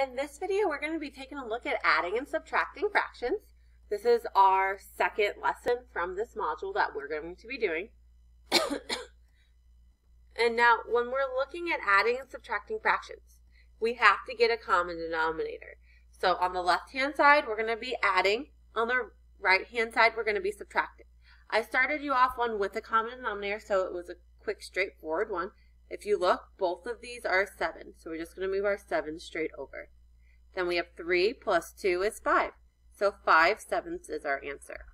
In this video, we're going to be taking a look at adding and subtracting fractions. This is our second lesson from this module that we're going to be doing. and now, when we're looking at adding and subtracting fractions, we have to get a common denominator. So on the left-hand side, we're going to be adding. On the right-hand side, we're going to be subtracting. I started you off one with a common denominator, so it was a quick, straightforward one. If you look, both of these are 7. So we're just going to move our 7 straight over. Then we have 3 plus 2 is 5. So 5 sevenths is our answer.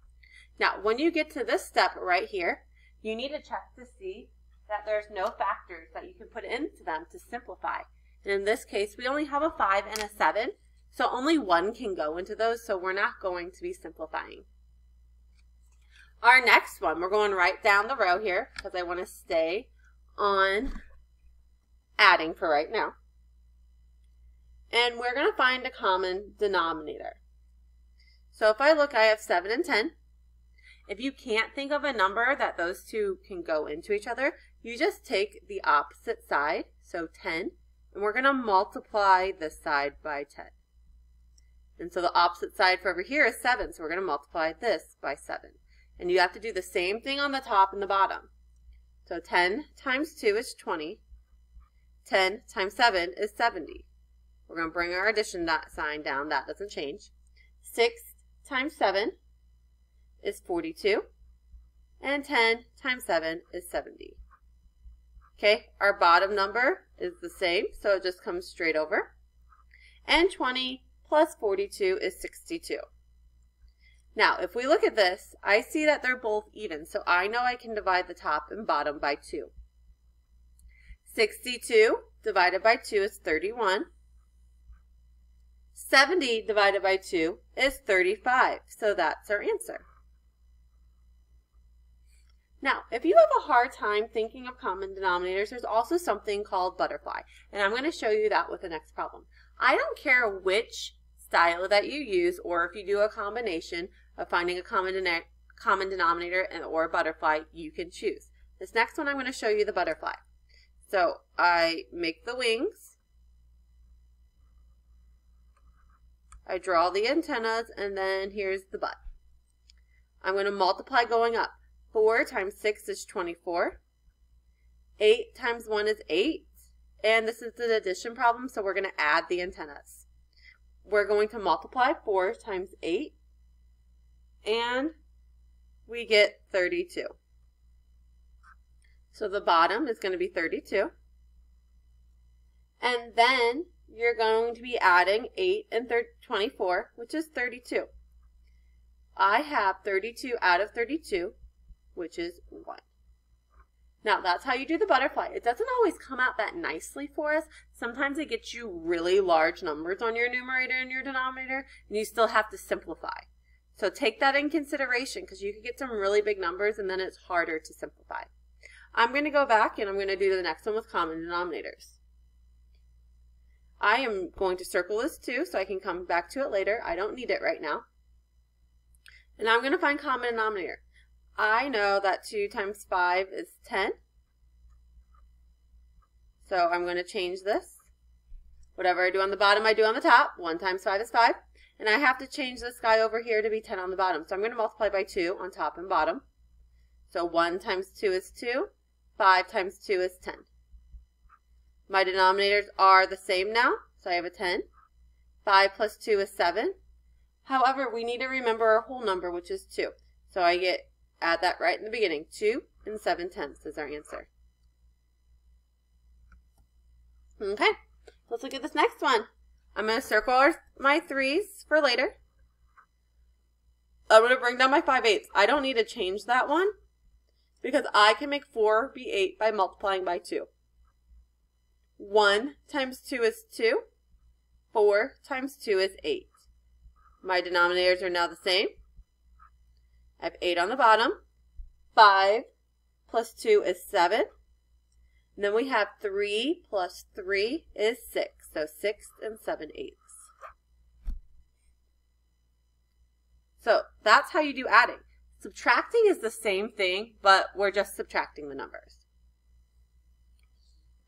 Now, when you get to this step right here, you need to check to see that there's no factors that you can put into them to simplify. And in this case, we only have a 5 and a 7, so only one can go into those, so we're not going to be simplifying. Our next one, we're going right down the row here because I want to stay on adding for right now. And we're going to find a common denominator. So if I look, I have 7 and 10. If you can't think of a number that those two can go into each other, you just take the opposite side, so 10, and we're going to multiply this side by 10. And so the opposite side for over here is 7, so we're going to multiply this by 7. And you have to do the same thing on the top and the bottom. So 10 times 2 is 20. 10 times 7 is 70. We're going to bring our addition sign down. That doesn't change. 6 times 7 is 42. And 10 times 7 is 70. Okay, our bottom number is the same, so it just comes straight over. And 20 plus 42 is 62. Now, if we look at this, I see that they're both even, so I know I can divide the top and bottom by 2. 62 divided by 2 is 31. 70 divided by 2 is 35, so that's our answer. Now, if you have a hard time thinking of common denominators, there's also something called butterfly, and I'm going to show you that with the next problem. I don't care which style that you use, or if you do a combination, of finding a common, common denominator and, or butterfly, you can choose. This next one, I'm going to show you the butterfly. So I make the wings. I draw the antennas, and then here's the butt. I'm going to multiply going up. 4 times 6 is 24. 8 times 1 is 8. And this is an addition problem, so we're going to add the antennas. We're going to multiply 4 times 8 and we get 32. So the bottom is going to be 32. And then you're going to be adding 8 and 24, which is 32. I have 32 out of 32, which is 1. Now, that's how you do the butterfly. It doesn't always come out that nicely for us. Sometimes it gets you really large numbers on your numerator and your denominator, and you still have to simplify. So take that in consideration because you could get some really big numbers and then it's harder to simplify. I'm going to go back and I'm going to do the next one with common denominators. I am going to circle this too so I can come back to it later. I don't need it right now. And I'm going to find common denominator. I know that 2 times 5 is 10. So I'm going to change this. Whatever I do on the bottom, I do on the top. 1 times 5 is 5. And I have to change this guy over here to be 10 on the bottom. So I'm going to multiply by 2 on top and bottom. So 1 times 2 is 2. 5 times 2 is 10. My denominators are the same now. So I have a 10. 5 plus 2 is 7. However, we need to remember our whole number, which is 2. So I get add that right in the beginning. 2 and 7 tenths is our answer. Okay, let's look at this next one. I'm going to circle my threes for later. I'm going to bring down my 5 eighths. I don't need to change that one because I can make 4 be 8 by multiplying by 2. 1 times 2 is 2. 4 times 2 is 8. My denominators are now the same. I have 8 on the bottom. 5 plus 2 is 7. And then we have 3 plus 3 is 6. So 6 and 7 eighths. So that's how you do adding. Subtracting is the same thing, but we're just subtracting the numbers.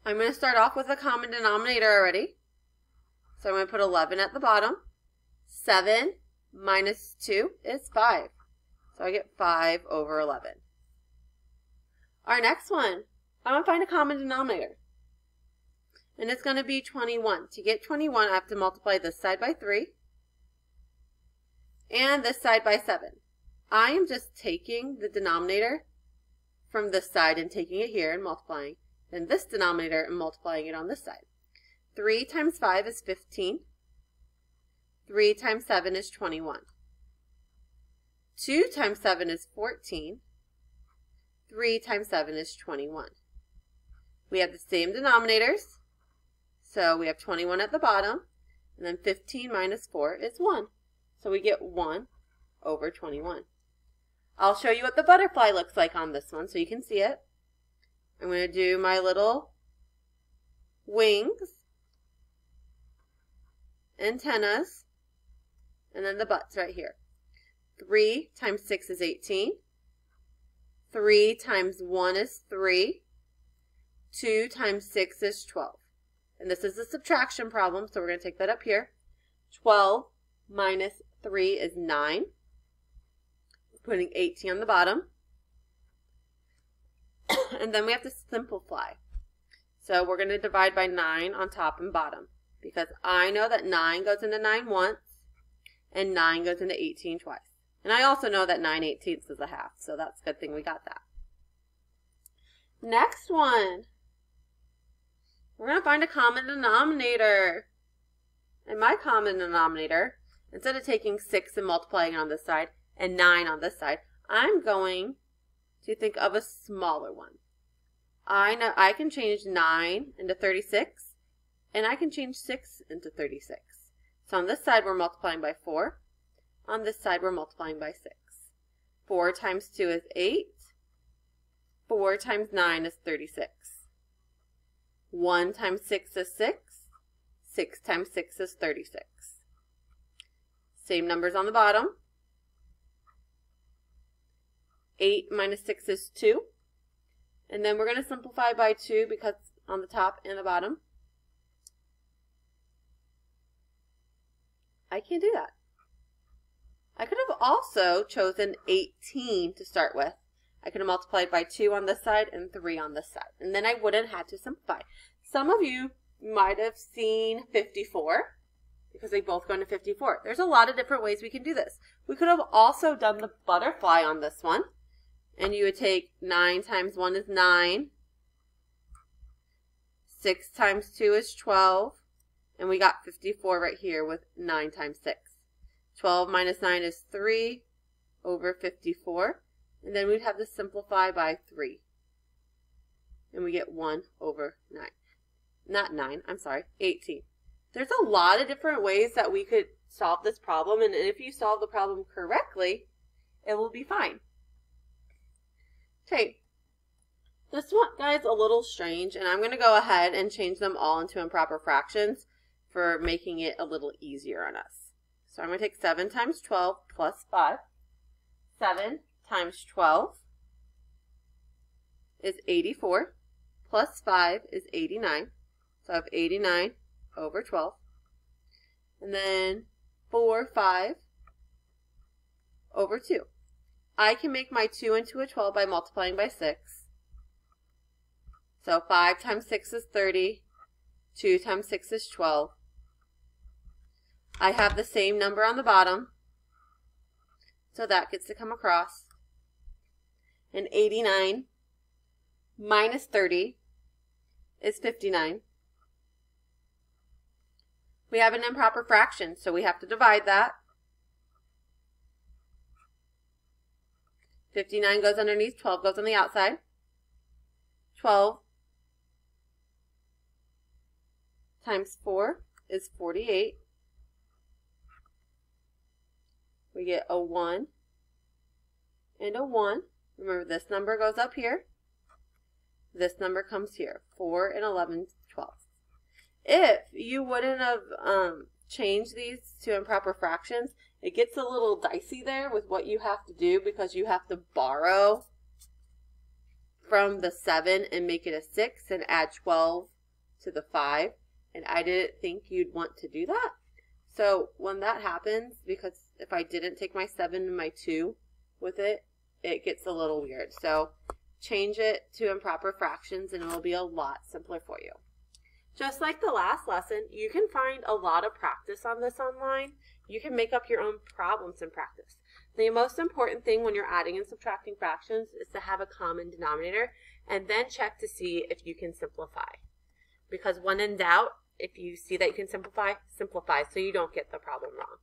I'm going to start off with a common denominator already. So I'm going to put 11 at the bottom. 7 minus 2 is 5. So I get 5 over 11. Our next one, I'm going to find a common denominator. And it's going to be 21. To get 21, I have to multiply this side by 3 and this side by 7. I am just taking the denominator from this side and taking it here and multiplying. Then this denominator and multiplying it on this side. 3 times 5 is 15. 3 times 7 is 21. 2 times 7 is 14. 3 times 7 is 21. We have the same denominators, so we have 21 at the bottom, and then 15 minus 4 is 1. So we get 1 over 21. I'll show you what the butterfly looks like on this one so you can see it. I'm going to do my little wings, antennas, and then the butts right here. 3 times 6 is 18. 3 times 1 is 3. 2 times 6 is 12. And this is a subtraction problem, so we're going to take that up here. 12 minus 3 is 9. Putting 18 on the bottom. and then we have to simplify. So we're going to divide by 9 on top and bottom. Because I know that 9 goes into 9 once, and 9 goes into 18 twice. And I also know that 9 eighteenths is a half, so that's a good thing we got that. Next one. We're going to find a common denominator. And my common denominator, instead of taking 6 and multiplying on this side and 9 on this side, I'm going to think of a smaller one. I know I can change 9 into 36, and I can change 6 into 36. So on this side, we're multiplying by 4. On this side, we're multiplying by 6. 4 times 2 is 8. 4 times 9 is 36. 1 times 6 is 6. 6 times 6 is 36. Same numbers on the bottom. 8 minus 6 is 2. And then we're going to simplify by 2 because on the top and the bottom. I can't do that. I could have also chosen 18 to start with. I could have multiplied by 2 on this side and 3 on this side. And then I wouldn't have to simplify. Some of you might have seen 54 because they both go into 54. There's a lot of different ways we can do this. We could have also done the butterfly on this one. And you would take 9 times 1 is 9. 6 times 2 is 12. And we got 54 right here with 9 times 6. 12 minus 9 is 3 over 54. And then we'd have to simplify by 3. And we get 1 over 9. Not 9, I'm sorry, 18. There's a lot of different ways that we could solve this problem. And if you solve the problem correctly, it will be fine. Okay, this one, guys, a little strange, and I'm going to go ahead and change them all into improper fractions for making it a little easier on us. So I'm going to take 7 times 12 plus 5. 7 times 12 is 84, plus 5 is 89. So I have 89 over 12. And then 4, 5 over 2. I can make my 2 into a 12 by multiplying by 6. So 5 times 6 is 30. 2 times 6 is 12. I have the same number on the bottom. So that gets to come across. And 89 minus 30 is 59. We have an improper fraction, so we have to divide that. 59 goes underneath, 12 goes on the outside. 12 times 4 is 48. We get a 1 and a 1. Remember, this number goes up here. This number comes here. 4 and 11 12. If you wouldn't have um, changed these to improper fractions, it gets a little dicey there with what you have to do because you have to borrow from the 7 and make it a 6 and add 12 to the 5. and I didn't think you'd want to do that. So when that happens, because if I didn't take my 7 and my 2 with it, it gets a little weird. So change it to improper fractions and it will be a lot simpler for you. Just like the last lesson, you can find a lot of practice on this online. You can make up your own problems in practice. The most important thing when you're adding and subtracting fractions is to have a common denominator and then check to see if you can simplify. Because when in doubt, if you see that you can simplify, simplify so you don't get the problem wrong.